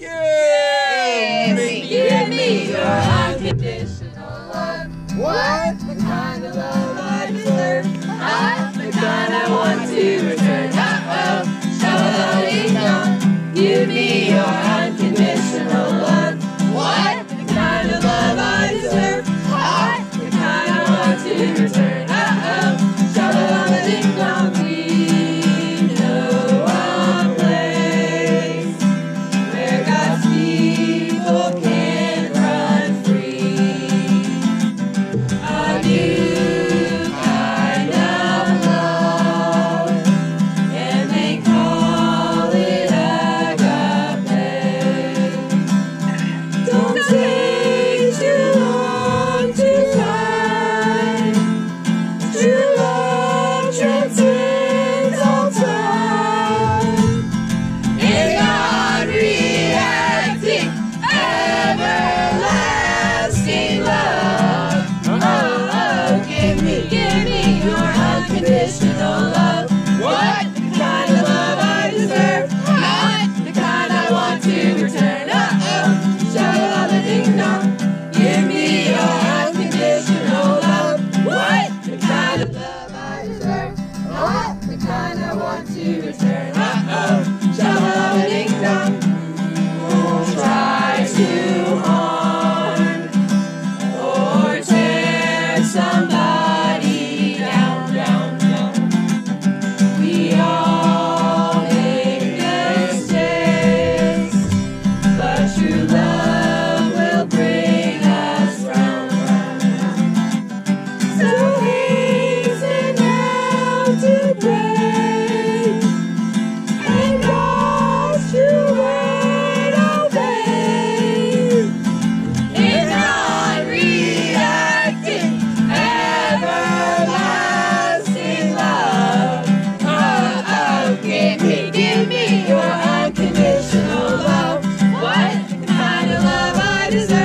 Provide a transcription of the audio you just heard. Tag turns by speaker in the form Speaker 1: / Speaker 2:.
Speaker 1: Give me,
Speaker 2: give me your unconditional love. What? the day. Is that